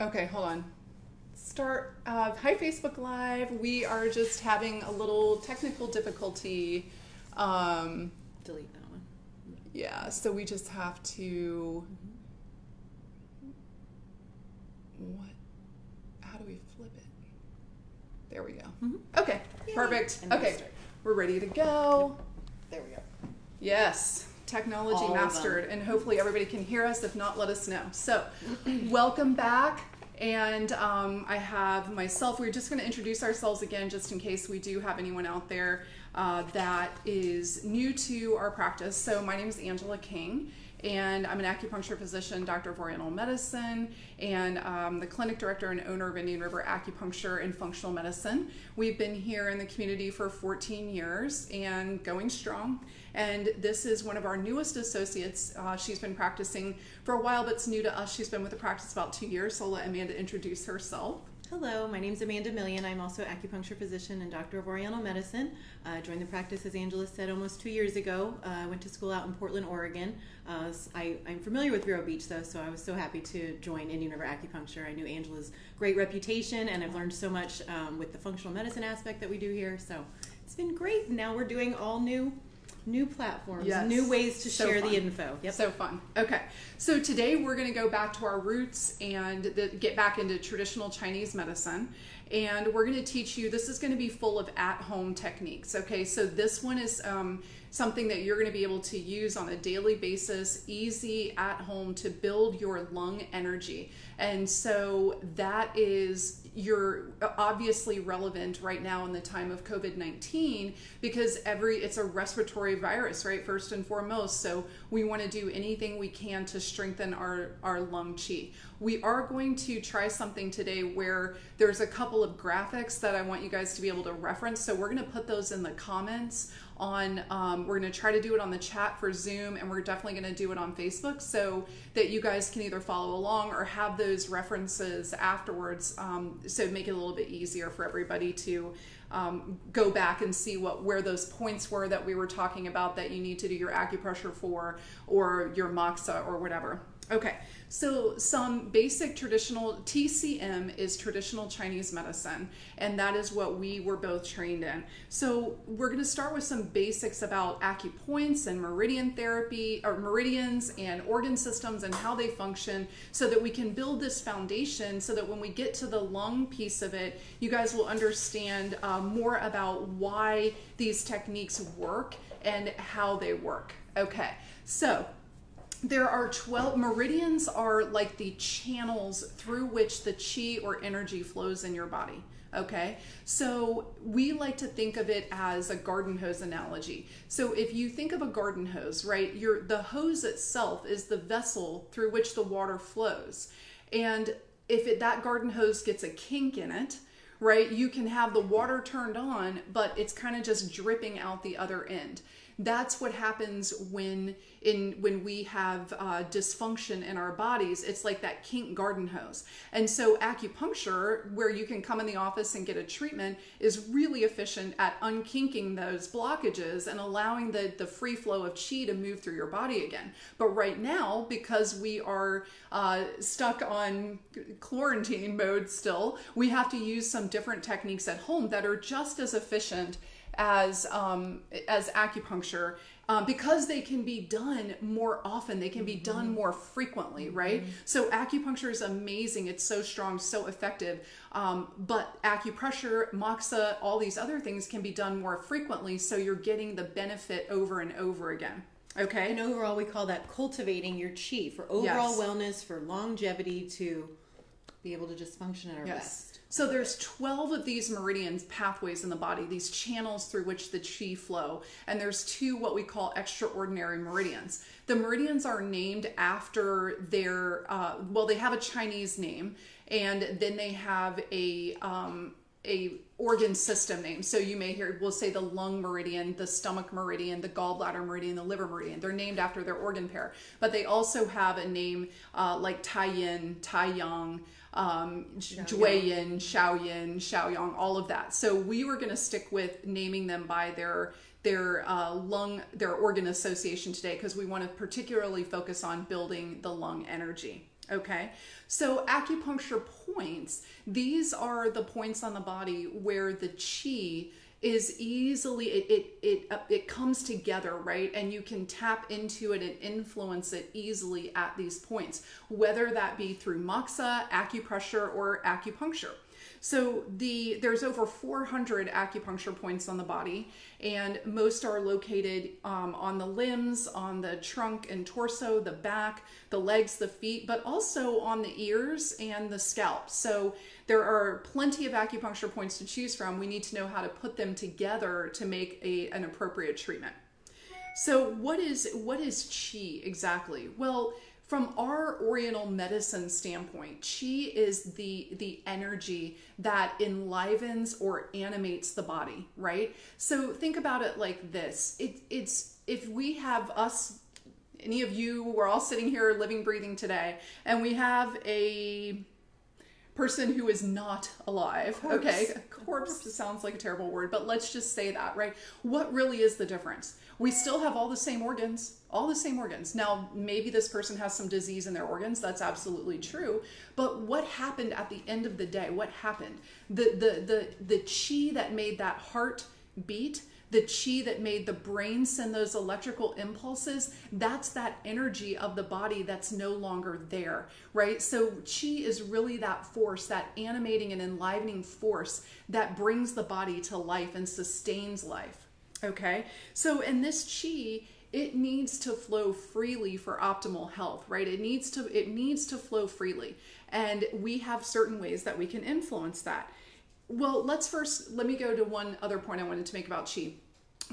Okay, hold on. Start. Uh, hi, Facebook Live. We are just having a little technical difficulty. Um, Delete that one. yeah, so we just have to. What? How do we flip it? There we go. Mhm. Okay, Yay. perfect. And Okay, we're ready to go. There we go. Yes, technology All mastered, and hopefully everybody can hear us. If not, let us know. So, welcome back. And um, I have myself. We're just going to introduce ourselves again, just in case we do have anyone out there uh, that is new to our practice. So, my name is Angela King, and I'm an acupuncture physician, doctor of Oriental medicine, and um, the clinic director and owner of Indian River Acupuncture and Functional Medicine. We've been here in the community for 14 years and going strong. And this is one of our newest associates. Uh, she's been practicing for a while, but it's new to us. She's been with the practice about two years. So I'll let Amanda introduce herself. Hello, my name is Amanda Milian. I'm also acupuncture physician and doctor of Oriental medicine. I uh, joined the practice, as Angela said, almost two years ago. Uh, I went to school out in Portland, Oregon. Uh, I, am familiar with Vero Beach, though, so I was so happy to join Indian River Acupuncture. I knew Angela's great reputation, and I've learned so much um, with the functional medicine aspect that we do here. So it's been great. Now we're doing all new new platforms, Yes. new ways to So share fun. the info. Yep. So fun. Okay. So today we're going to go back to our roots and the, get back into traditional Chinese medicine. And we're going to teach you, this is going to be full of at home techniques. Okay. So this one is um, something that you're going to be able to use on a daily basis, easy at home to build your lung energy. And so that is you're obviously relevant right now in the time of COVID-19 because every it's a respiratory virus, right? First and foremost. So we want to do anything we can to strengthen our our lung qi. We are going to try something today where there's a couple of graphics that I want you guys to be able to reference. So we're going to put those in the comments on um, we're going to try to do it on the chat for zoom and we're definitely going to do it on facebook so that you guys can either follow along or have those references afterwards um, so make it a little bit easier for everybody to um, go back and see what where those points were that we were talking about that you need to do your acupressure for or your moxa or whatever Okay, so some basic traditional TCM is traditional Chinese medicine, and that is what we were both trained in. So we're going to start with some basics about acupoints and meridian therapy, or meridians and organ systems and how they function, so that we can build this foundation. So that when we get to the lung piece of it, you guys will understand uh, more about why these techniques work and how they work. Okay, so there are 12 meridians are like the channels through which the chi or energy flows in your body okay? So we like to think of it as a garden hose analogy. So if you think of a garden hose right your the hose itself is the vessel through which the water flows. And if it, that garden hose gets a kink in it right you can have the water turned on but it's kind of just dripping out the other end that's what happens when in when we have uh, dysfunction in our bodies. It's like that kink garden hose. And so acupuncture where you can come in the office and get a treatment is really efficient at unkinking those blockages and allowing the the free flow of chi to move through your body again. But right now because we are uh, stuck on quarantine mode still we have to use some different techniques at home that are just as efficient as um, as acupuncture um, because they can be done more often they can be done more frequently right? So acupuncture is amazing it's so strong so effective um, but acupressure moxa all these other things can be done more frequently so you're getting the benefit over and over again okay? And overall, we call that cultivating your chi for overall Yes. wellness, for longevity, to be able to just function at our best. So there's 12 of these meridians pathways in the body, these channels through which the chi flow, and there's two what we call extraordinary meridians. The meridians are named after their uh, well, they have a Chinese name, and then they have a um, a organ system name. So you may hear we'll say the lung meridian, the stomach meridian, the gallbladder meridian, the liver meridian. They're named after their organ pair, but they also have a name uh, like Tai Yin, Tai Yang um, Jue Yin, Shao Yin, Shao Yang, all of that. So we were going to stick with naming them by their their uh, lung, their organ association today because we want to particularly focus on building the lung energy. Okay, so acupuncture points, these are the points on the body where the chi is easily it it it, uh, it comes together right? And you can tap into it and influence it easily at these points whether that be through moxa acupressure or acupuncture so the there's over 400 acupuncture points on the body, and most are located um, on the limbs, on the trunk and torso, the back, the legs, the feet, but also on the ears and the scalp. So there are plenty of acupuncture points to choose from. We need to know how to put them together to make a, an appropriate treatment. So what is what is qi exactly? Well, from our oriental medicine standpoint chi is the the energy that enlivens or animates the body right? So think about it like this. It, it's if we have us any of you we're all sitting here living breathing today and we have a person who is not alive. Corpse. Okay, corpse sounds like a terrible word, but let's just say that, right? What really is the difference? We still have all the same organs, all the same organs. Now, maybe this person has some disease in their organs. That's absolutely true. But what happened at the end of the day? What happened? The the the the chi that made that heart beat the chi that made the brain send those electrical impulses, that's that energy of the body that's no longer there, right? So chi is really that force, that animating and enlivening force that brings the body to life and sustains life. Okay, so in this chi, it needs to flow freely for optimal health, right? It needs to it needs to flow freely, and we have certain ways that we can influence that. Well, let's first let me go to one other point I wanted to make about chi.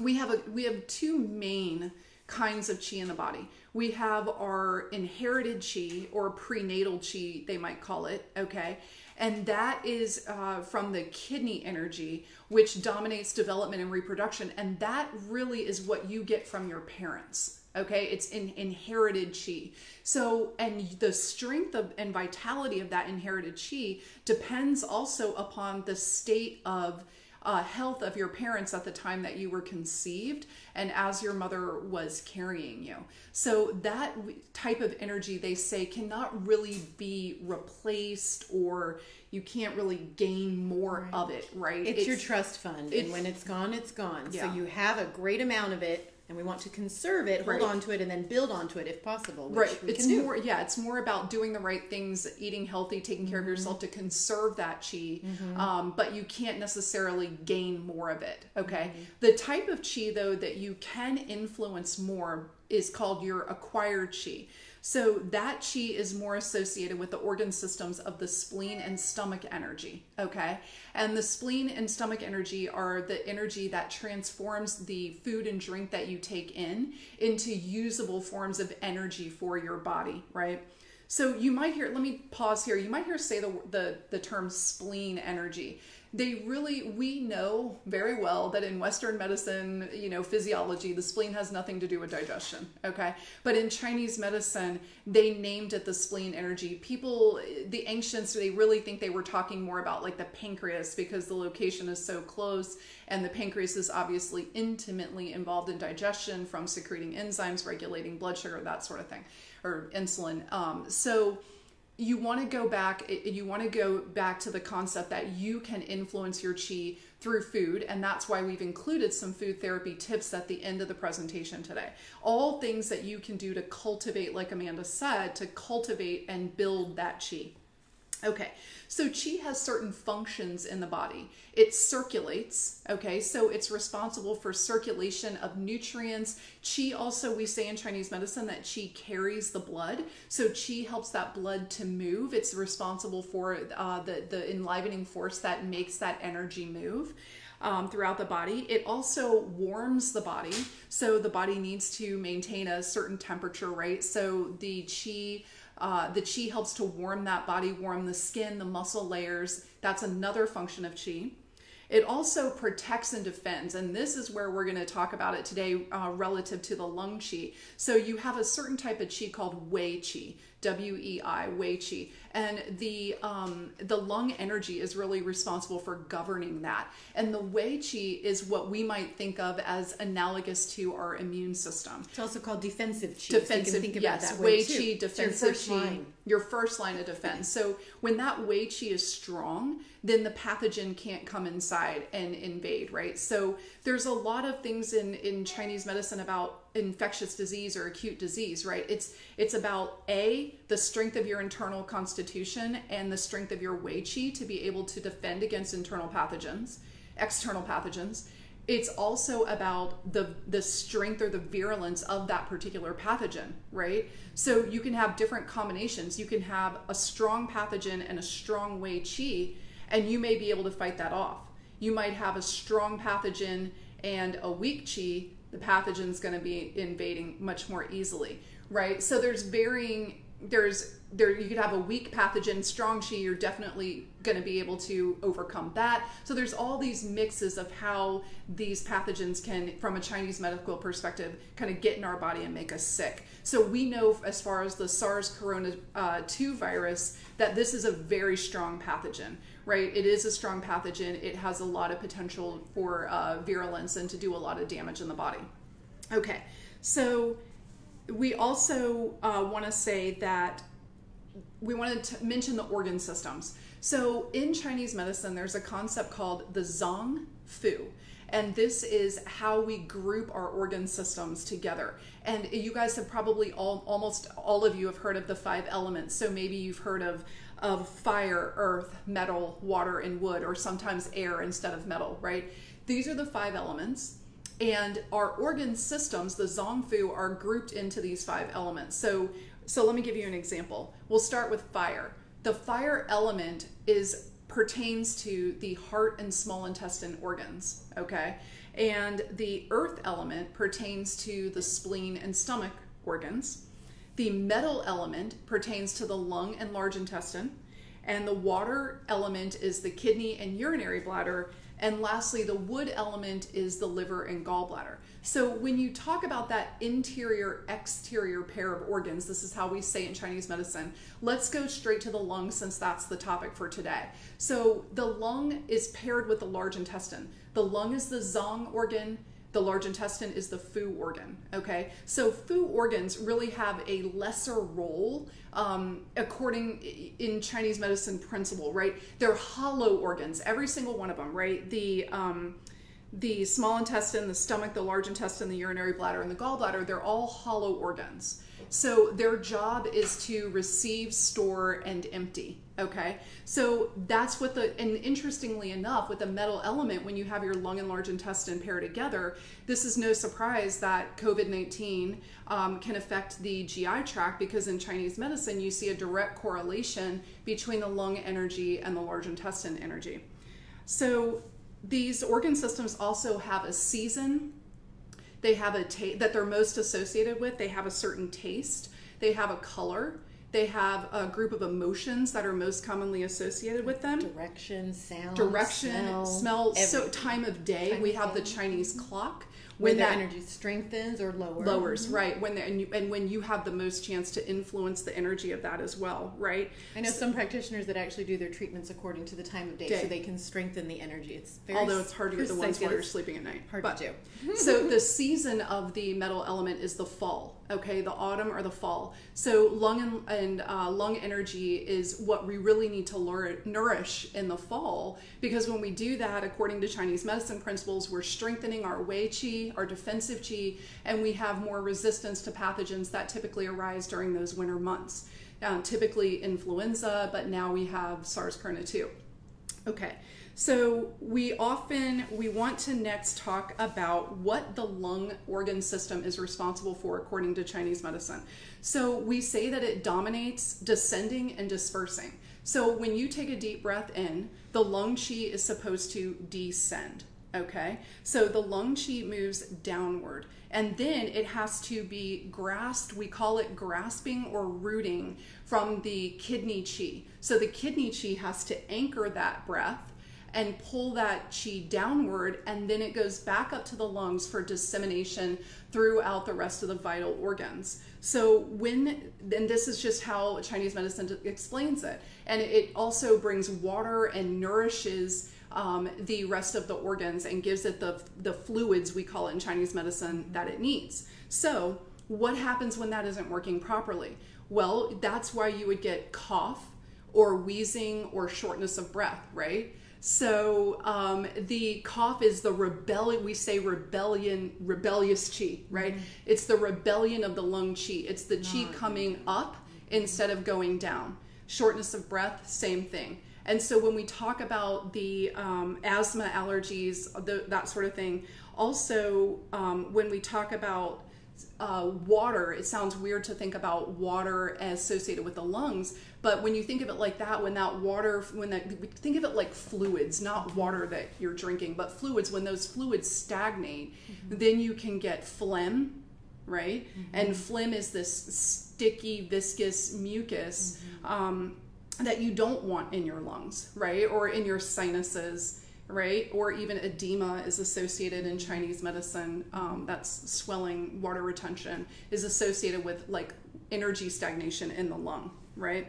We have a we have two main kinds of chi in the body. We have our inherited chi or prenatal chi, they might call it, okay? And that is uh, from the kidney energy, which dominates development and reproduction. And that really is what you get from your parents. Okay, it's in inherited chi. So, and the strength of and vitality of that inherited chi depends also upon the state of uh, health of your parents at the time that you were conceived and as your mother was carrying you. So, that type of energy, they say, cannot really be replaced or you can't really gain more Right. of it, right? It's, your trust fund, it's- and when it's gone, it's gone. Yeah. So you have a great amount of it, and we want to conserve it, hold Right. on to it, and then build onto it if possible. Which right it's more yeah it's more about doing the right things eating healthy taking care of Mm-hmm. yourself to conserve that chi um, but you can't necessarily gain more of it okay Mm-hmm. the type of chi though that you can influence more is called your acquired chi so that chi is more associated with the organ systems of the spleen and stomach energy okay? And the spleen and stomach energy are the energy that transforms the food and drink that you take in into usable forms of energy for your body right? So you might hear let me pause here. You might hear say the the, the term spleen energy they really we know very well that in western medicine you know physiology the spleen has nothing to do with digestion okay? But in chinese medicine they named it the spleen energy. People the ancients they really think they were talking more about like the pancreas because the location is so close and the pancreas is obviously intimately involved in digestion from secreting enzymes regulating blood sugar that sort of thing or insulin. Um, so you want to go back you want to go back to the concept that you can influence your chi through food and that's why we've included some food therapy tips at the end of the presentation today. All things that you can do to cultivate like amanda said to cultivate and build that chi Okay, so chi has certain functions in the body. It circulates, okay, so it's responsible for circulation of nutrients. Chi also, we say in Chinese medicine that chi carries the blood. So chi helps that blood to move. It's responsible for uh, the, the enlivening force that makes that energy move. Um, throughout the body. It also warms the body. So the body needs to maintain a certain temperature, right? So the chi uh, the chi helps to warm that body, warm the skin, the muscle layers. That's another function of chi. It also protects and defends, and this is where we're going to talk about it today uh, relative to the lung chi. So you have a certain type of chi called wei chi. W E I, Wei Qi. And the um, the lung energy is really responsible for governing that. And the Wei Qi is what we might think of as analogous to our immune system. It's also called defensive qi. Defensive, so you can think yes, that Wei. Qi, your defensive first Qi, line. your first line of defense. So when that Wei Qi is strong, then the pathogen can't come inside and invade, right? So there's a lot of things in in Chinese medicine about infectious disease or acute disease, right? It's it's about a the strength of your internal constitution and the strength of your Wei Qi to be able to defend against internal pathogens, external pathogens. It's also about the the strength or the virulence of that particular pathogen right? So you can have different combinations. You can have a strong pathogen and a strong wei qi and you may be able to fight that off. You might have a strong pathogen and a weak qi the pathogen's going to be invading much more easily right? So there's varying there's there you could have a weak pathogen strong chi you're definitely going to be able to overcome that. So there's all these mixes of how these pathogens can from a chinese medical perspective kind of get in our body and make us sick. So we know as far as the sars corona uh, 2 virus that this is a very strong pathogen right? It is a strong pathogen. It has a lot of potential for uh, virulence and to do a lot of damage in the body. Okay so we also uh, want to say that we wanted to mention the organ systems. So in Chinese medicine, there's a concept called the Zang Fu. And this is how we group our organ systems together. And you guys have probably all, almost all of you have heard of the five elements. So maybe you've heard of, of fire, earth, metal, water, and wood, or sometimes air instead of metal, right? These are the five elements. And our organ systems, the Zangfu, are grouped into these five elements. So, so let me give you an example. We'll start with fire. The fire element is pertains to the heart and small intestine organs, okay? And the earth element pertains to the spleen and stomach organs. The metal element pertains to the lung and large intestine. And the water element is the kidney and urinary bladder. And lastly, the wood element is the liver and gallbladder. So when you talk about that interior exterior pair of organs, this is how we say in Chinese medicine. Let's go straight to the lung since that's the topic for today. So the lung is paired with the large intestine. The lung is the zang organ, the large intestine is the fu organ. Okay, so fu organs really have a lesser role um, according in Chinese medicine principle, right? They're hollow organs, every single one of them, right? The um, the small intestine, the stomach, the large intestine, the urinary bladder, and the gallbladder, they're all hollow organs. So their job is to receive, store, and empty. Okay, so that's what the, and interestingly enough, with the metal element, when you have your lung and large intestine paired together, this is no surprise that COVID 19 um, can affect the GI tract because in Chinese medicine, you see a direct correlation between the lung energy and the large intestine energy. So these organ systems also have a season they have a taste that they're most associated with they have a certain taste they have a color they have a group of emotions that are most commonly associated with them. Direction, sound, direction smell, smell, so time of day Time we of have the chinese clock when their that energy strengthens or lowers. lowers mm-hmm. right when they and, you, and when you have the most chance to influence the energy of that as well right I know some practitioners that actually do their treatments according to the time of day, Day. so they can strengthen the energy. It's very although it's hard to get the ones while you're sleeping at night Hard but to do. so the season of the metal element is the fall okay the autumn or the fall. So lung and, and uh, lung energy is what we really need to nourish in the fall. Because when we do that according to chinese medicine principles we're strengthening our wei qi our defensive qi and we have more resistance to pathogens that typically arise during those winter months. Uh, typically influenza but now we have sars-cov-2 Okay, so we often we want to next talk about what the lung organ system is responsible for according to Chinese medicine. So we say that it dominates descending and dispersing. So when you take a deep breath in, the lung qi is supposed to descend. Okay, so the lung qi moves downward and then it has to be grasped. We call it grasping or rooting from the kidney qi. So the kidney qi has to anchor that breath and pull that chi downward, and then it goes back up to the lungs for dissemination throughout the rest of the vital organs. So when, and this is just how Chinese medicine explains it, and it also brings water and nourishes um, the rest of the organs and gives it the the fluids we call it in Chinese medicine that it needs. So what happens when that isn't working properly? Well, that's why you would get cough or wheezing or shortness of breath, right? So um, the cough is the rebellion. We say rebellion, rebellious chi, right? Mm-hmm. It's the rebellion of the lung chi. It's the chi coming up instead of going down. Shortness of breath, same thing. And so when we talk about the um, asthma, allergies, the, that sort of thing, also um, when we talk about uh, water, it sounds weird to think about water associated with the lungs, but when you think of it like that, when that water, when that, think of it like fluids, not water that you're drinking, but fluids, when those fluids stagnate, mm-hmm. then you can get phlegm, right? Mm-hmm. And phlegm is this sticky, viscous mucus mm-hmm. um, that you don't want in your lungs, right? Or in your sinuses right? Or even edema is associated in Chinese medicine. Um, that's swelling, water retention is associated with like energy stagnation in the lung, right?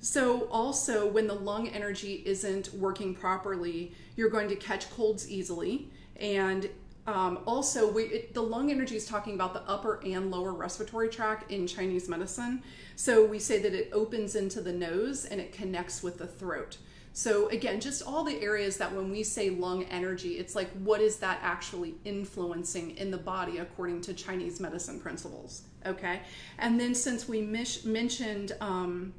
So, also, when the lung energy isn't working properly, you're going to catch colds easily. And um, also, we, it, the lung energy is talking about the upper and lower respiratory tract in Chinese medicine. So, we say that it opens into the nose and it connects with the throat. So again, just all the areas that when we say lung energy, it's like what is that actually influencing in the body according to Chinese medicine principles? Okay, and then since we mentioned um,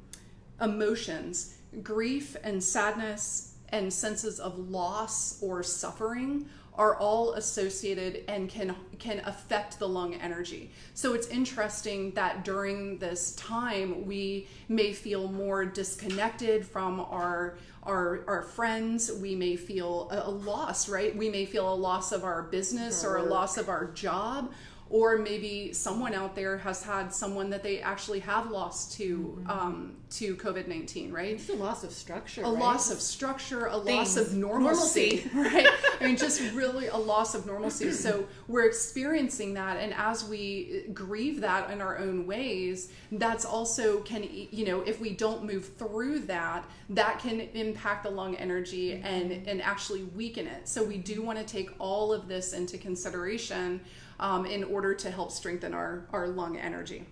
emotions, grief and sadness and senses of loss or suffering are all associated and can can affect the lung energy. So it's interesting that during this time we may feel more disconnected from our our, our friends. We may feel a, a loss, right? We may feel a loss of our business or a loss of our job or maybe someone out there has had someone that they actually have lost to mm-hmm. um, to COVID nineteen, right? It's a loss of structure, a right? loss of structure, a Things. loss of normalcy, normalcy. right? I mean, just really a loss of normalcy. So we're experiencing that, and as we grieve that in our own ways, that's also can you know if we don't move through that, that can impact the lung energy mm-hmm. and and actually weaken it. So we do want to take all of this into consideration um, in order to help strengthen our, our lung energy.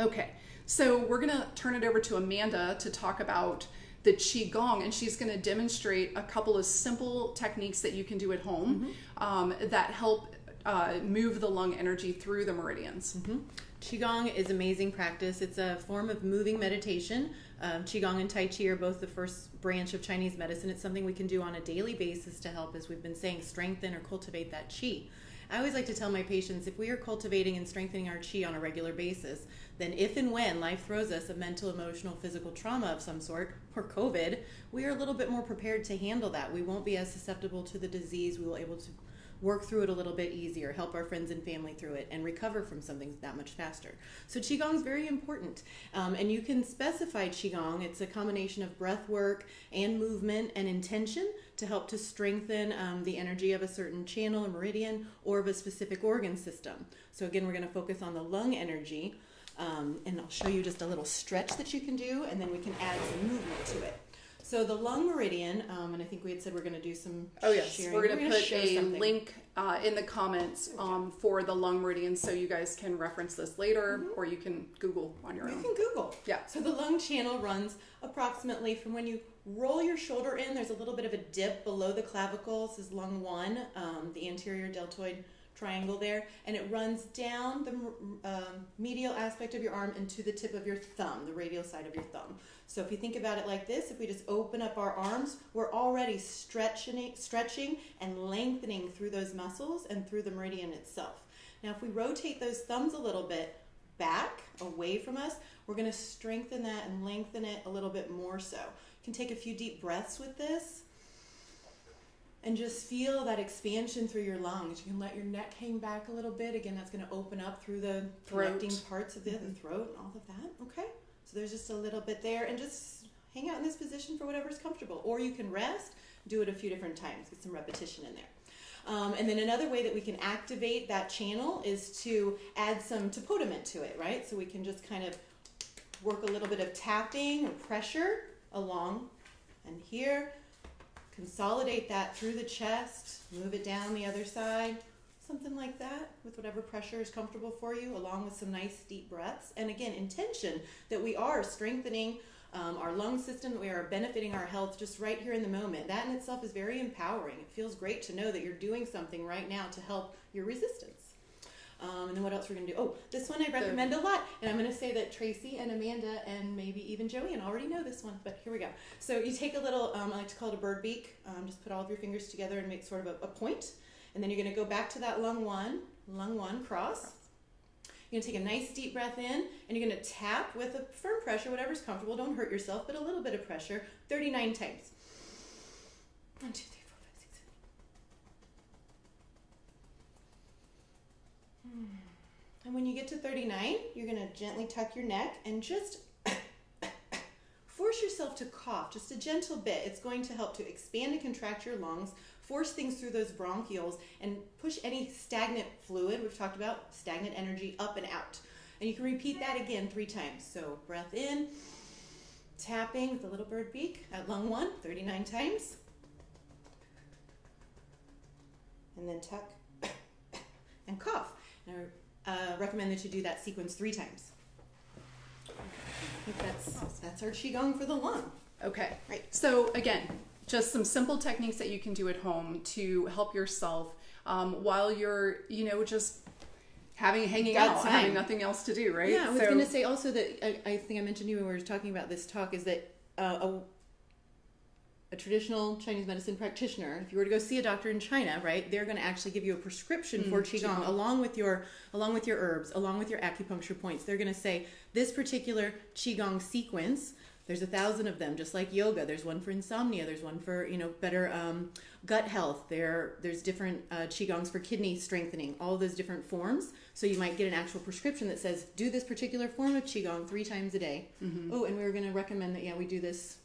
Okay, so we're gonna turn it over to Amanda to talk about the Qigong, and she's gonna demonstrate a couple of simple techniques that you can do at home mm-hmm. um, that help uh, move the lung energy through the meridians. Mm-hmm. Qigong is amazing practice. It's a form of moving meditation. Um, Qigong and Tai Chi are both the first branch of Chinese medicine. It's something we can do on a daily basis to help, as we've been saying, strengthen or cultivate that Qi. I always like to tell my patients if we are cultivating and strengthening our chi on a regular basis, then if and when life throws us a mental, emotional, physical trauma of some sort, or COVID, we are a little bit more prepared to handle that. We won't be as susceptible to the disease. We will able to work through it a little bit easier, help our friends and family through it, and recover from something that much faster. So Qigong is very important. Um, and you can specify Qigong. It's a combination of breath work and movement and intention to help to strengthen um, the energy of a certain channel or meridian or of a specific organ system. So again, we're going to focus on the lung energy. Um, and I'll show you just a little stretch that you can do, and then we can add some movement to it. So the lung meridian, um, and I think we had said we're going to do some. Oh yes, sharing. we're going to put a something. link uh, in the comments um, for the lung meridian, so you guys can reference this later, mm-hmm. or you can Google on your you own. You can Google. Yeah. So the lung channel runs approximately from when you roll your shoulder in. There's a little bit of a dip below the clavicle. This is lung one, um, the anterior deltoid triangle there, and it runs down the um, medial aspect of your arm into the tip of your thumb, the radial side of your thumb. So if you think about it like this, if we just open up our arms, we're already stretching, stretching and lengthening through those muscles and through the meridian itself. Now, if we rotate those thumbs a little bit back away from us, we're going to strengthen that and lengthen it a little bit more so. You can take a few deep breaths with this and just feel that expansion through your lungs. You can let your neck hang back a little bit. Again, that's going to open up through the throat. connecting parts of the, mm-hmm. the throat and all of that. Okay, so there's just a little bit there, and just hang out in this position for whatever's comfortable. Or you can rest, do it a few different times, get some repetition in there. Um, and then another way that we can activate that channel is to add some tapotement to it, right? So we can just kind of work a little bit of tapping or pressure along and here. Consolidate that through the chest, move it down the other side, something like that, with whatever pressure is comfortable for you, along with some nice deep breaths. And again, intention that we are strengthening um, our lung system, that we are benefiting our health just right here in the moment. That in itself is very empowering. It feels great to know that you're doing something right now to help your resistance. Um, and then what else we're gonna do? Oh, this one I recommend a lot, and I'm gonna say that Tracy and Amanda and maybe even Joey and already know this one, but here we go. So you take a little, um, I like to call it a bird beak. Um, just put all of your fingers together and make sort of a, a point, and then you're gonna go back to that lung one, lung one cross. You're gonna take a nice deep breath in, and you're gonna tap with a firm pressure, whatever's comfortable. Don't hurt yourself, but a little bit of pressure, 39 times. One, two, three. Hmm. And when you get to 39, you're going to gently tuck your neck and just force yourself to cough just a gentle bit. It's going to help to expand and contract your lungs, force things through those bronchioles, and push any stagnant fluid, we've talked about stagnant energy, up and out. And you can repeat that again three times. So breath in, tapping with the little bird beak at lung one, 39 times. And then tuck and cough. And I uh, recommend that you do that sequence three times. I think that's that's our qigong for the lung. Okay. Right. So again, just some simple techniques that you can do at home to help yourself um, while you're, you know, just having hanging out, time. having nothing else to do, right? Yeah, I was so, going to say also that I, I, think I mentioned to you when we were talking about this talk is that uh, a a traditional Chinese medicine practitioner, if you were to go see a doctor in China, right, they're going to actually give you a prescription mm, for qigong, qigong, along with your along with your herbs, along with your acupuncture points. They're going to say this particular qigong sequence. There's a thousand of them, just like yoga. There's one for insomnia. There's one for you know better um, gut health. There there's different uh, qigongs for kidney strengthening. All those different forms. So you might get an actual prescription that says do this particular form of qigong three times a day. Mm-hmm. Oh, and we were going to recommend that yeah we do this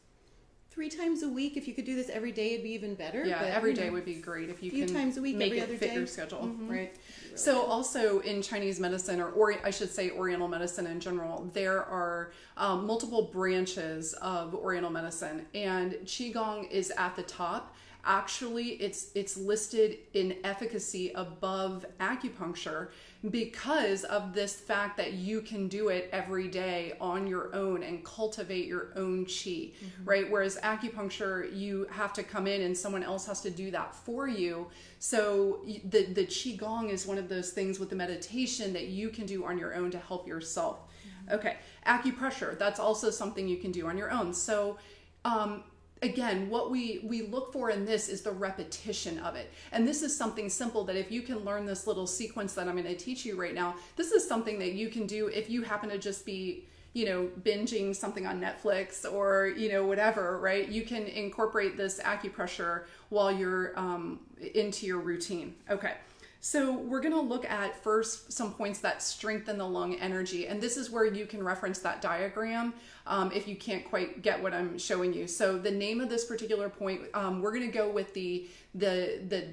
three times a week. If you could do this every day, it'd be even better. Yeah, but, every day know, would be great if you few can times a week, make every it other fit day. your schedule, mm-hmm. right? Really so, good. also in Chinese medicine, or Ori- I should say Oriental medicine in general, there are um, multiple branches of Oriental medicine, and qigong is at the top actually it's it's listed in efficacy above acupuncture because of this fact that you can do it every day on your own and cultivate your own chi mm-hmm. right whereas acupuncture you have to come in and someone else has to do that for you so the the qigong is one of those things with the meditation that you can do on your own to help yourself mm-hmm. okay acupressure that's also something you can do on your own so um, again what we we look for in this is the repetition of it. And this is something simple that if you can learn this little sequence that i'm going to teach you right now this is something that you can do if you happen to just be you know binging something on netflix or you know whatever right? You can incorporate this acupressure while you're um, into your routine. Okay. So we're going to look at first some points that strengthen the lung energy. And this is where you can reference that diagram um, if you can't quite get what I'm showing you. So the name of this particular point, um, we're going to go with the, the, the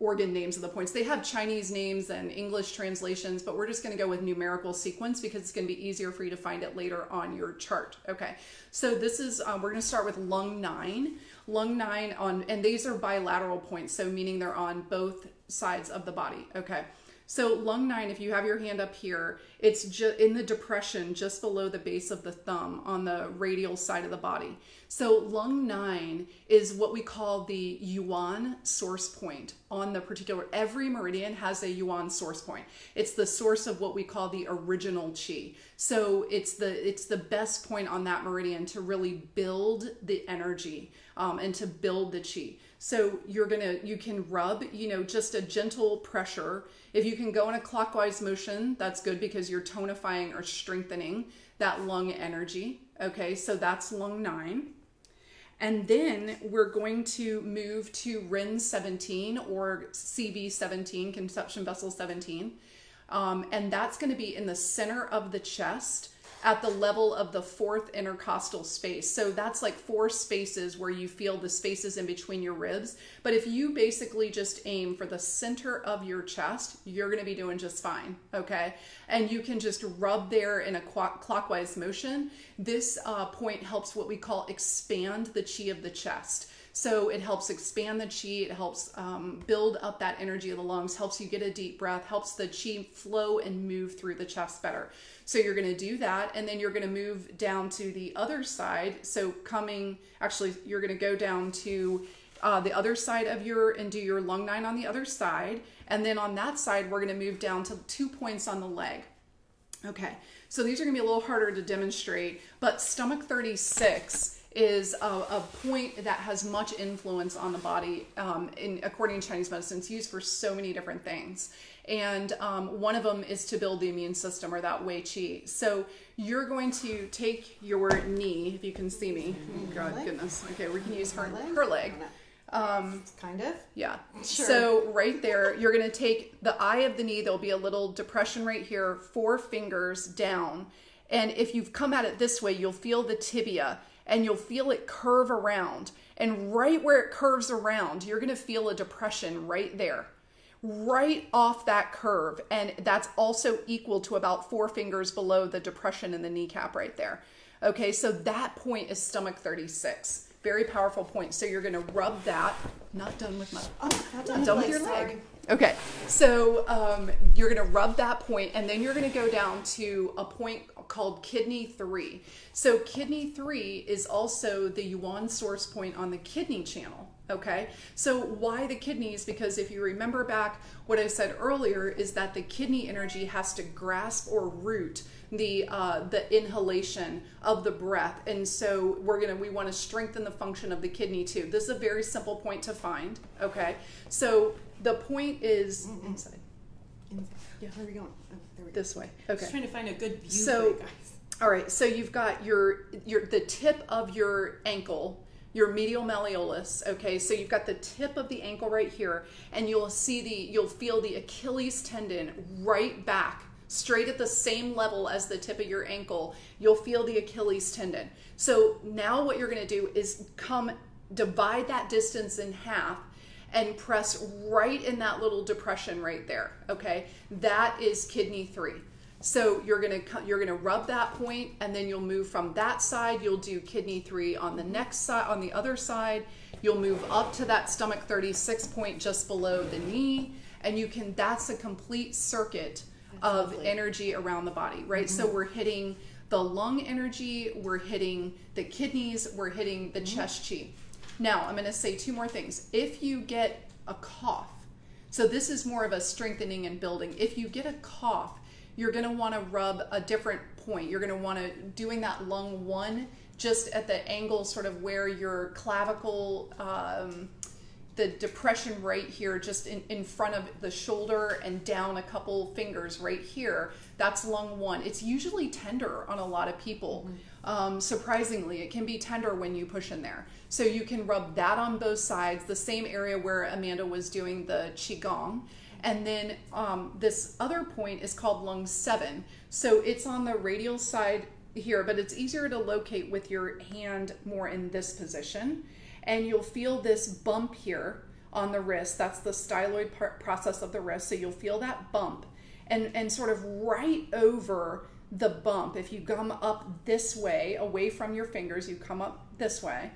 organ names of the points. They have Chinese names and English translations, but we're just going to go with numerical sequence because it's going to be easier for you to find it later on your chart. Okay, so this is, um, we're going to start with lung nine. Lung nine on, and these are bilateral points, so meaning they're on both sides of the body. Okay. So lung nine, if you have your hand up here, it's just in the depression just below the base of the thumb on the radial side of the body. So lung nine is what we call the yuan source point on the particular. Every meridian has a yuan source point. It's the source of what we call the original chi. So it's the it's the best point on that meridian to really build the energy um, and to build the chi. So you're gonna, you can rub, you know, just a gentle pressure. If you can go in a clockwise motion, that's good because you're tonifying or strengthening that lung energy. Okay, so that's lung nine. And then we're going to move to Ren 17 or CV 17, conception vessel 17. Um, and that's going to be in the center of the chest at the level of the fourth intercostal space. So that's like four spaces where you feel the spaces in between your ribs. But if you basically just aim for the center of your chest, you're going to be doing just fine. Okay. And you can just rub there in a clockwise motion. This uh, point helps what we call expand the chi of the chest. So it helps expand the chi, it helps um, build up that energy of the lungs, helps you get a deep breath, helps the chi flow and move through the chest better. So you're going to do that, and then you're going to move down to the other side. So coming, actually, you're going to go down to uh, the other side of your and do your lung nine on the other side, and then on that side we're going to move down to two points on the leg. Okay, so these are to be a little harder to demonstrate, but stomach 36 is a, a, point that has much influence on the body um, in according to chinese medicine it's used for so many different things. And um, one of them is to build the immune system or that wei qi. So you're going to take your knee if you can see me. Oh, god goodness. Okay we can use her, her leg? um, kind of? yeah. Sure. so right there you're going to take the eye of the knee. There'll be a little depression right here four fingers down. And if you've come at it this way you'll feel the tibia and you'll feel it curve around. And right where it curves around, you're going to feel a depression right there, right off that curve. And that's also equal to about four fingers below the depression in the kneecap right there. Okay, so that point is stomach 36. Very powerful point. So you're going to rub that. Not done with my. Oh, not done, not done with your leg. Sorry. Okay, so um, you're going to rub that point, and then you're going to go down to a point called kidney three. So kidney three is also the yuan source point on the kidney channel. Okay, so why the kidneys? Because if you remember back, what I said earlier is that the kidney energy has to grasp or root the uh, the inhalation of the breath, and so we're gonna we want to strengthen the function of the kidney too. This is a very simple point to find. Okay, so the point is mm-hmm. inside. Inside. Yeah, where are we going? Oh, there we go. This way. Okay. Just trying to find a good view so, guys. All right, so you've got your your the tip of your ankle, your medial malleolus. Okay, so you've got the tip of the ankle right here, and you'll see the you'll feel the Achilles tendon right back straight at the same level as the tip of your ankle. You'll feel the Achilles tendon. So now what you're going to do is come divide that distance in half and press right in that little depression right there. Okay, that is kidney three. So you're gonna you're gonna rub that point, and then you'll move from that side. You'll do kidney three on the next side, on the other side. You'll move up to that stomach 36 point just below the knee, and you can. That's a complete circuit that's of lovely. energy around the body, right? Mm-hmm. So we're hitting the lung energy, we're hitting the kidneys, we're hitting the mm-hmm. chest chi. Now, I'm going to say two more things. If you get a cough, so this is more of a strengthening and building. If you get a cough, you're going to want to rub a different point. You're going to want to doing that lung one just at the angle sort of where your clavicle um, the depression right here just in, in front of the shoulder and down a couple fingers right here that's lung one it's usually tender on a lot of people mm-hmm. Um, surprisingly it can be tender when you push in there so you can rub that on both sides the same area where amanda was doing the qigong and then um, this other point is called lung seven so it's on the radial side here but it's easier to locate with your hand more in this position and you'll feel this bump here on the wrist. That's the styloid process of the wrist. So you'll feel that bump. And, and sort of right over the bump, if you come up this way, away from your fingers, you come up this way,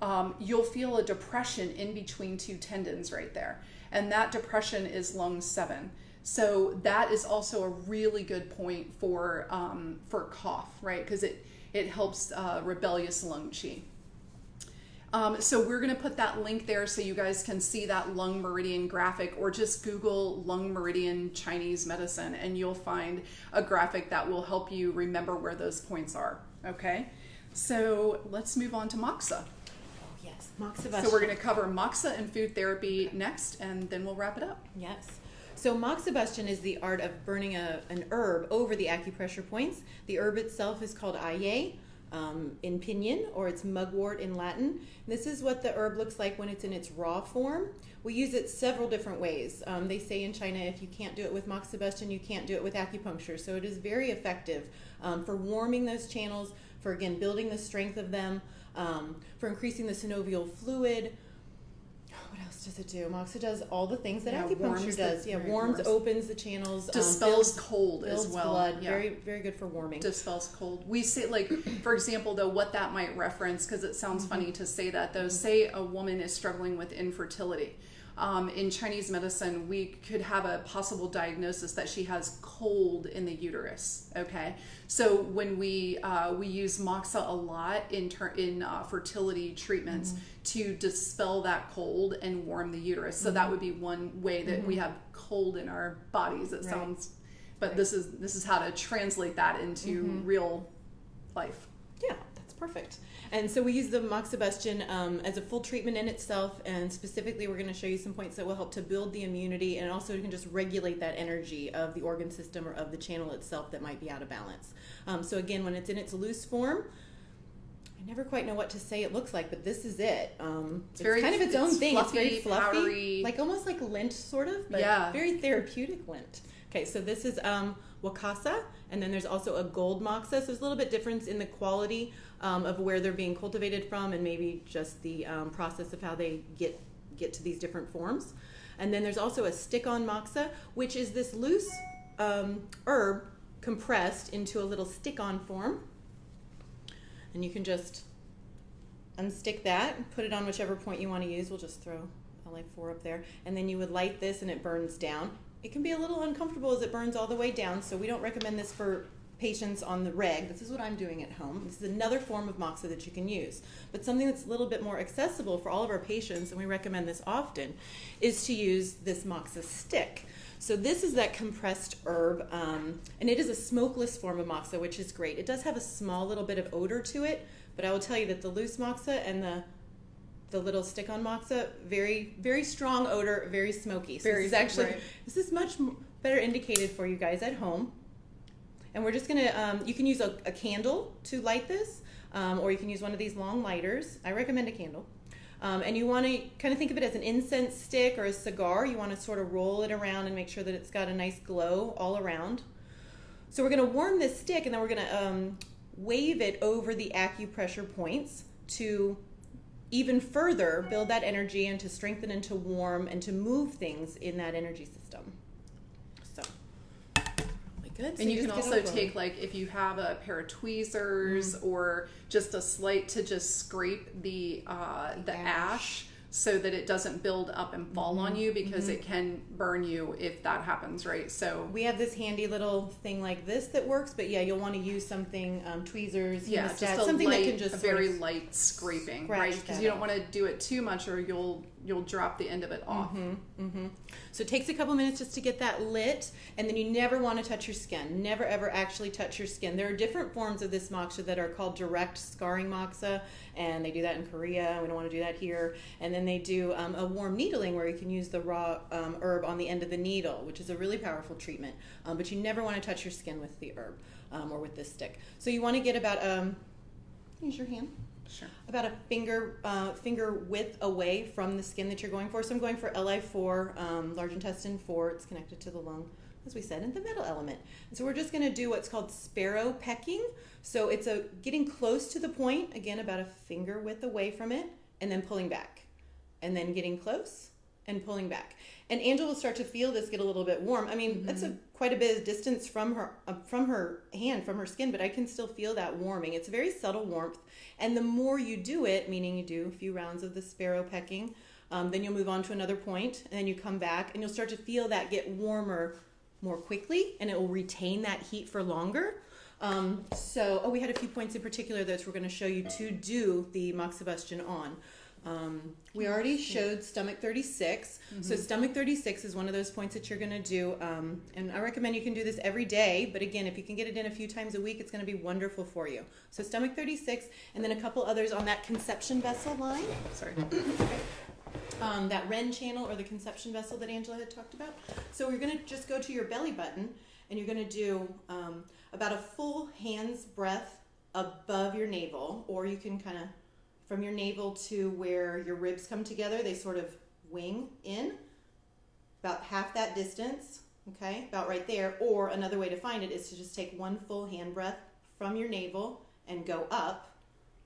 um, you'll feel a depression in between two tendons right there. And that depression is lung seven. So that is also a really good point for um, for cough, right? Because it it helps uh, rebellious lung chi. Um, so we're going to put that link there so you guys can see that lung meridian graphic or just Google lung meridian Chinese medicine and you'll find a graphic that will help you remember where those points are. Okay, so let's move on to Moxa. Oh, yes, Moxa. So we're going to cover Moxa and food therapy next and then we'll wrap it up. Yes. So moxibustion is the art of burning a, an herb over the acupressure points. The herb itself is called Ai. Um, in pinyin or it's mugwort in Latin. This is what the herb looks like when it's in its raw form. We use it several different ways. Um, they say in China if you can't do it with moxibustion, you can't do it with acupuncture. So it is very effective um, for warming those channels, for again building the strength of them, um, for increasing the synovial fluid. What else does it do? Moxa does all the things that Yeah, acupuncture warms the- does. yeah, warms, warms. opens the channels, um, Dispels builds- cold as well. blood. Yeah. Very, very good for warming. dispels cold. We say like, for example, though, what that might reference because it sounds funny to say that though. Say a woman is struggling with infertility. Um, in Chinese medicine, we could have a possible diagnosis that she has cold in the uterus. Okay, so when we uh, we use moxa a lot in ter- in uh, fertility treatments to dispel that cold and warm the uterus. So that would be one way that we have cold in our bodies. It Right. sounds but this is this is how to translate that into real life Yeah, that's perfect. And so we use the moxibustion um, as a full treatment in itself, and specifically, we're going to show you some points that will help to build the immunity, and also you can just regulate that energy of the organ system or of the channel itself that might be out of balance. Um, so again, when it's in its loose form. I never quite know what to say it looks like, but this is it. Um, it's, very- kind of its own it's thing. it's very fluffy, fluffy, powdery. like almost like lint, sort of, but Yeah. very therapeutic lint. Okay, so this is um, Wakasa, and then there's also a gold moxa. So there's a little bit difference in the quality um, of where they're being cultivated from, and maybe just the um, process of how they get get to these different forms. And then there's also a stick-on moxa, which is this loose um, herb compressed into a little stick-on form, and you can just unstick that, put it on whichever point you want to use. We'll just throw LI4 up there, and then you would light this, and it burns down. It can be a little uncomfortable as it burns all the way down, so we don't recommend this for patients on the reg. This is what I'm doing at home. This is another form of moxa that you can use. But something that's a little bit more accessible for all of our patients, and we recommend this often, is to use this moxa stick. So this is that compressed herb, um, and it is a smokeless form of moxa, which is great. It does have a small little bit of odor to it, but I will tell you that the loose moxa and the the little stick-on moxa, very very strong odor, very smoky. So Very- this is actually right. this is much better indicated for you guys at home. And we're just gonna um, you can use a, a candle to light this, um, or you can use one of these long lighters. I recommend a candle. Um, and you want to kind of think of it as an incense stick or a cigar. You want to sort of roll it around and make sure that it's got a nice glow all around. So we're to warm this stick and then we're to um, wave it over the acupressure points to even further build that energy and to strengthen and to warm and to move things in that energy system. Good. So and you, can also take like if you have a pair of tweezers or just a slate to just scrape the uh, the Ash. ash. so that it doesn't build up and fall on you because it can burn you if that happens right so We have this handy little thing like this that works, but yeah, you'll want to use something um, tweezers, yeah just something light, that can just a very light scraping right because you don't want to do it too much or you'll you'll drop the end of it off hmm So it takes a couple minutes just to get that lit, and then you never want to touch your skin. Never ever actually touch your skin. There are different forms of this moxa that are called direct scarring moxa, and they do that in Korea. We don't want to do that here. And then they do um, a warm needling where you can use the raw um, herb on the end of the needle, which is a really powerful treatment. Um, but you never want to touch your skin with the herb um, or with this stick. So you want to get about um, use your hand sure about a finger uh, finger width away from the skin that you're going for. So I'm going for LI4, um, large intestine 4. It's connected to the lung, as we said, in the metal element. And so we're just going to do what's called sparrow pecking. So it's a getting close to the point, again about a finger width away from it, and then pulling back, and then getting close and pulling back. And Angela will start to feel this get a little bit warm. I mean, that's a quite a bit of distance from her uh, from her hand, from her skin, but I can still feel that warming. It's a very subtle warmth, and the more you do it, meaning you do a few rounds of the sparrow pecking, um, then you'll move on to another point, and then you come back, and you'll start to feel that get warmer more quickly, and it will retain that heat for longer. Um, so, oh, we had a few points in particular that we're going to show you to do the moxibustion on. Um, we already showed stomach 36. So, stomach 36 is one of those points that you're going to do. Um, and I recommend you can do this every day. But again, if you can get it in a few times a week, it's going to be wonderful for you. So, stomach 36, and then a couple others on that conception vessel line sorry um, that Ren channel or the conception vessel that Angela had talked about. So we're going to just go to your belly button and you're going to do um, about a full hand's breadth above your navel, or you can kind of from your navel to where your ribs come together, they sort of wing in about half that distance, okay, about right there. Or another way to find it is to just take one full hand breath from your navel and go up,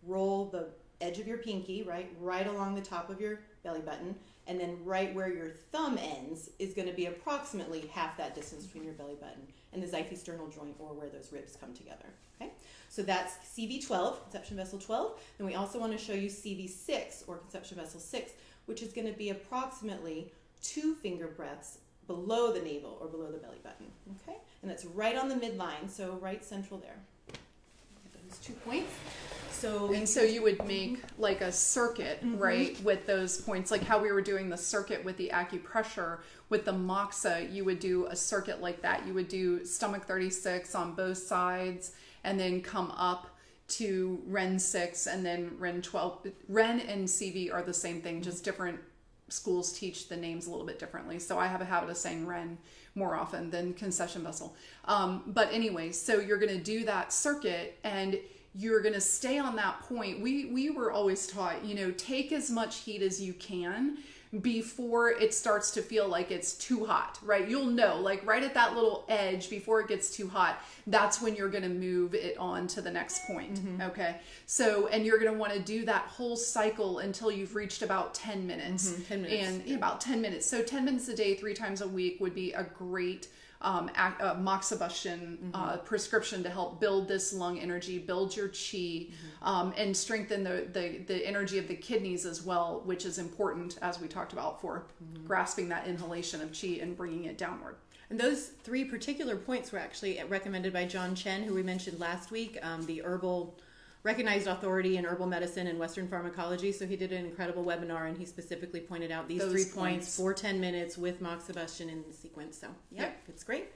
roll the edge of your pinky, right, right along the top of your belly button, and then right where your thumb ends is going to be approximately half that distance between your belly button and the xiphisternal joint or where those ribs come together. Okay, so that's CV12, conception vessel 12. Then we also want to show you CV6 or conception vessel 6, which is going to be approximately two finger breaths below the navel or below the belly button. Okay, and that's right on the midline, so right central there. Those two points. So and so you would make like a circuit, mm-hmm. right, with those points, like how we were doing the circuit with the acupressure with the moxa. You would do a circuit like that. You would do stomach 36 on both sides, and then come up to Ren 6 and then Ren 12. Ren and CV are the same thing, just different schools teach the names a little bit differently. So I have a habit of saying Ren more often than conception vessel. Um, but anyway, so you're going to do that circuit and you're going to stay on that point. We we were always taught, you know, take as much heat as you can before it starts to feel like it's too hot, right? You'll know, like right at that little edge before it gets too hot, that's when you're going to move it on to the next point. Mm-hmm. Okay. So, and you're going to want to do that whole cycle until you've reached about 10 minutes. Mm-hmm. 10 minutes. And yeah, about 10 minutes. So, 10 minutes a day, three times a week would be a great um, uh, moxibustion mm-hmm. uh, prescription to help build this lung energy, build your chi, mm-hmm. um, and strengthen the, the, the energy of the kidneys as well, which is important as we talked about for mm-hmm. grasping that inhalation of chi and bringing it downward. And those three particular points were actually recommended by John Chen, who we mentioned last week, um, the herbal recognized authority in herbal medicine and Western pharmacology. So he did an incredible webinar and he specifically pointed out these Those three points. points for 10 minutes with moxibustion in the sequence. So, yeah, yep. it's great.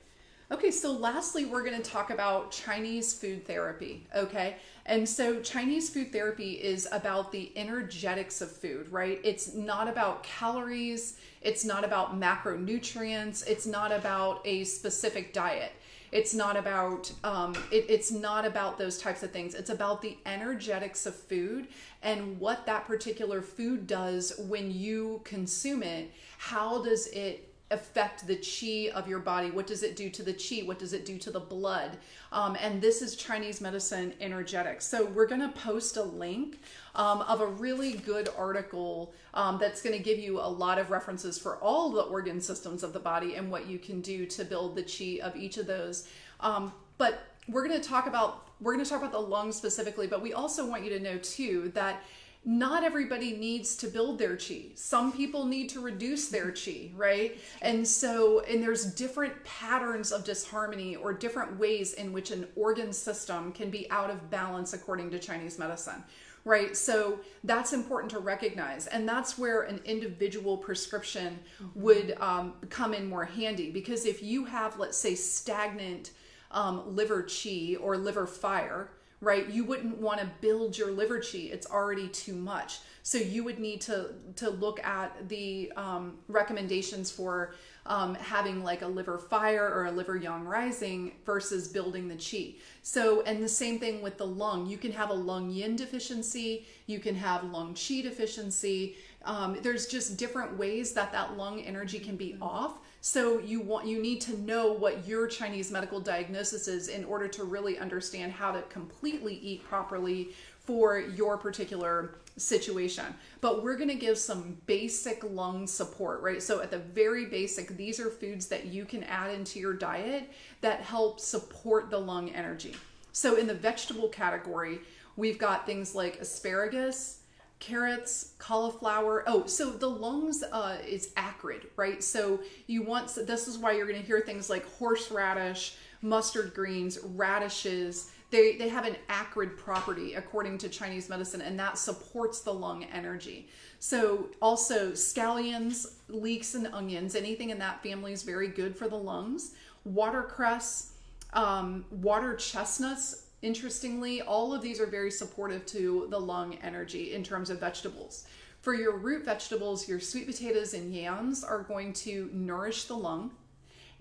Okay, so lastly, we're going to talk about Chinese food therapy. Okay, and so Chinese food therapy is about the energetics of food, right? It's not about calories, it's not about macronutrients, it's not about a specific diet. It's not about um, it, it's not about those types of things. It's about the energetics of food and what that particular food does when you consume it. How does it affect the chi of your body? What does it do to the chi? What does it do to the blood? Um, and this is Chinese medicine energetics. So we're going to post a link um, of a really good article um, that's going to give you a lot of references for all the organ systems of the body and what you can do to build the chi of each of those. Um, but we're going to talk about we're going to talk about the lungs specifically, but we also want you to know too that not everybody needs to build their chi. Some people need to reduce their chi, right? And so, and there's different patterns of disharmony or different ways in which an organ system can be out of balance according to Chinese medicine, right? So that's important to recognize. And that's where an individual prescription mm-hmm. would um, come in more handy because if you have, let's say, stagnant um, liver chi or liver fire, right? You wouldn't want to build your liver chi. It's already too much. So you would need to to look at the um, recommendations for um, having like a liver fire or a liver yang rising versus building the chi. So, and the same thing with the lung. You can have a lung yin deficiency. You can have lung qi deficiency. Um, there's just different ways that that lung energy can be off. So you want you need to know what your Chinese medical diagnosis is in order to really understand how to completely eat properly for your particular situation. But we're going to give some basic lung support, right? So at the very basic, these are foods that you can add into your diet that help support the lung energy. So in the vegetable category, we've got things like asparagus, carrots, cauliflower. Oh, so the lungs uh, is acrid, right? So you want, this is why you're going to hear things like horseradish, mustard greens, radishes. They, they have an acrid property according to Chinese medicine, and that supports the lung energy. So, also scallions, leeks, and onions, anything in that family is very good for the lungs. Watercress, um, water chestnuts, Interestingly, all of these are very supportive to the lung energy in terms of vegetables. For your root vegetables, your sweet potatoes and yams are going to nourish the lung.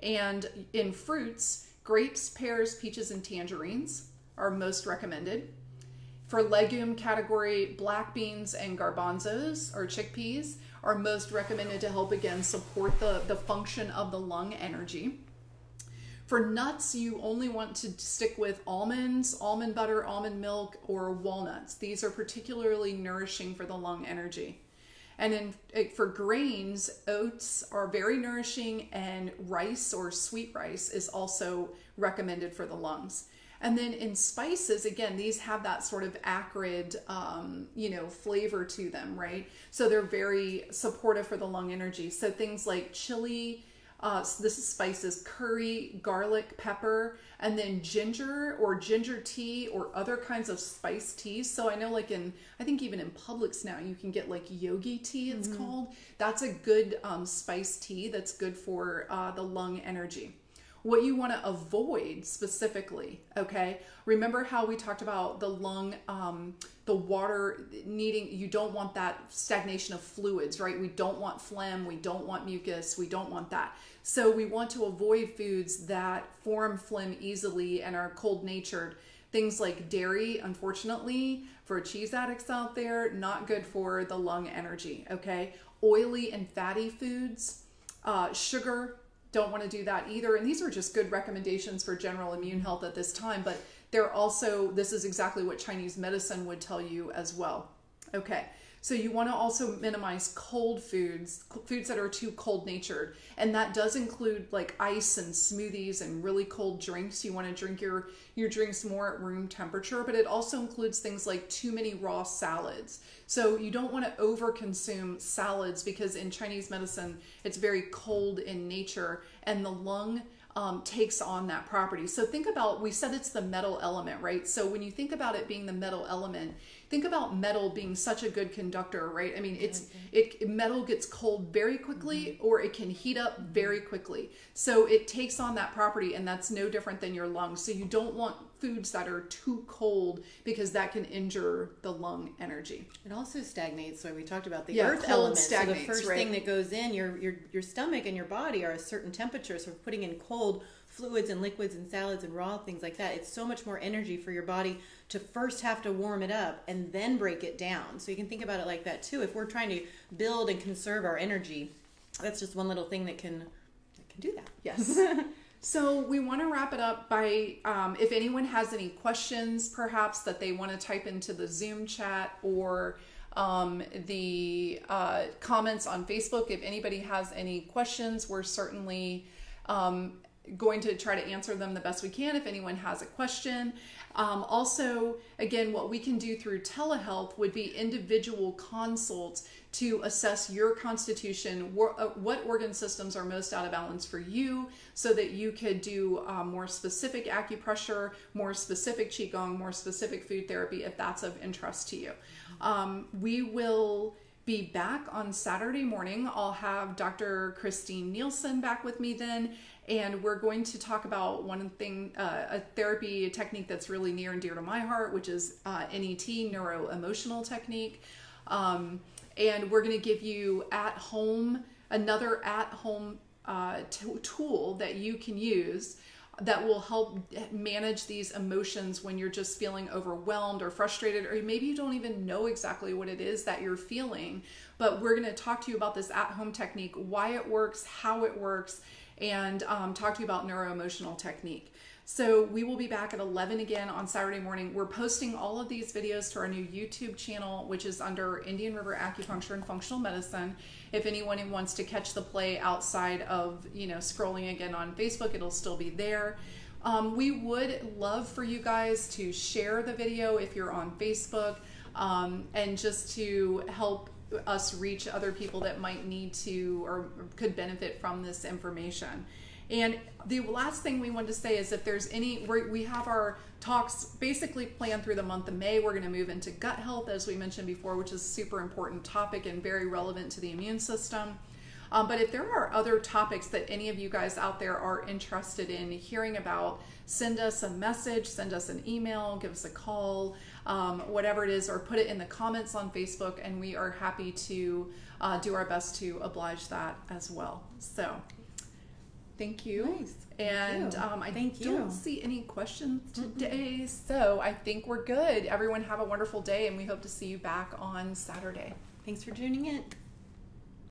And in fruits, grapes, pears, peaches, and tangerines are most recommended. For legume category, black beans and garbanzos or chickpeas are most recommended to help again support the, the function of the lung energy. For nuts, you only want to stick with almonds, almond butter, almond milk, or walnuts. These are particularly nourishing for the lung energy. And then eh, for grains, oats are very nourishing, and rice or sweet rice is also recommended for the lungs. And then in spices, again, these have that sort of acrid, um, you know, flavor to them, right? So they're very supportive for the lung energy. So things like chili, uh, so this is spices, curry, garlic, pepper, and then ginger or ginger tea or other kinds of spice teas. So I know, like in, I think even in Publix now, you can get like yogi tea, it's mm-hmm. called. That's a good um, spice tea that's good for uh, the lung energy what you want to avoid specifically okay? Remember how we talked about the lung um, the water needing you don't want that stagnation of fluids right? We don't want phlegm we don't want mucus we don't want that. So we want to avoid foods that form phlegm easily and are cold natured. Things like dairy unfortunately for cheese addicts out there not good for the lung energy okay? Oily and fatty foods uh, sugar don't want to do that either. And these are just good recommendations for general immune health at this time, but they're also, this is exactly what Chinese medicine would tell you as well. Okay. So you want to also minimize cold foods, foods that are too cold natured. And that does include like ice and smoothies and really cold drinks. You want to drink your your drinks more at room temperature, but it also includes things like too many raw salads. So you don't want to over consume salads because in Chinese medicine it's very cold in nature and the lung um, takes on that property. So think about, we said it's the metal element, right? So when you think about it being the metal element, think about metal being such a good conductor, right? I mean, it's mm-hmm. it metal gets cold very quickly mm-hmm. or it can heat up very quickly. So it takes on that property and that's no different than your lungs. So you don't want foods that are too cold because that can injure the lung energy. It also stagnates. So we talked about the yeah, earth element. So the first right? thing that goes in your your your stomach and your body are a certain temperature. So putting in cold fluids and liquids and salads and raw things like that, it's so much more energy for your body to first have to warm it up and then break it down. So you can think about it like that too. If we're trying to build and conserve our energy, that's just one little thing that can that can do that. Yes. So we want to wrap it up by um, if anyone has any questions, perhaps that they want to type into the Zoom chat or um, the uh, comments on Facebook. If anybody has any questions, we're certainly um, going to try to answer them the best we can if anyone has a question. Um, also, again, what we can do through telehealth would be individual consults to assess your constitution, uh, what organ systems are most out of balance for you, so that you could do um, more specific acupressure, more specific Qigong, more specific food therapy if that's of interest to you. Um, we will be back on Saturday morning. I'll have Dr. Christine Nielsen back with me then, and we're going to talk about one thing, uh, a therapy a technique that's really near and dear to my heart, which is uh, NET, neuro emotional technique. Um, and we're going to give you at home, another at home uh, tool that you can use that will help manage these emotions when you're just feeling overwhelmed or frustrated, or maybe you don't even know exactly what it is that you're feeling. But we're going to talk to you about this at home technique, why it works, how it works, and um, talk to you about neuro emotional technique. So we will be back at 11 again on Saturday morning. We're posting all of these videos to our new YouTube channel, which is under Indian River Acupuncture and Functional Medicine. If anyone wants to catch the play outside of, you know, scrolling again on Facebook, it'll still be there. Um, we would love for you guys to share the video if you're on Facebook um, and just to help us reach other people that might need to or could benefit from this information. And the last thing we wanted to say is if there's any, we have our talks basically planned through the month of May. We're going to move into gut health, as we mentioned before, which is a super important topic and very relevant to the immune system. Um, but if there are other topics that any of you guys out there are interested in hearing about, send us a message, send us an email, give us a call, um, whatever it is, or put it in the comments on Facebook, and we are happy to uh, do our best to oblige that as well. So, Thank you. Nice. And you. um, I Thank don't you. see any questions today, so I think we're good. Everyone have a wonderful day, and we hope to see you back on Saturday. Thanks for tuning in.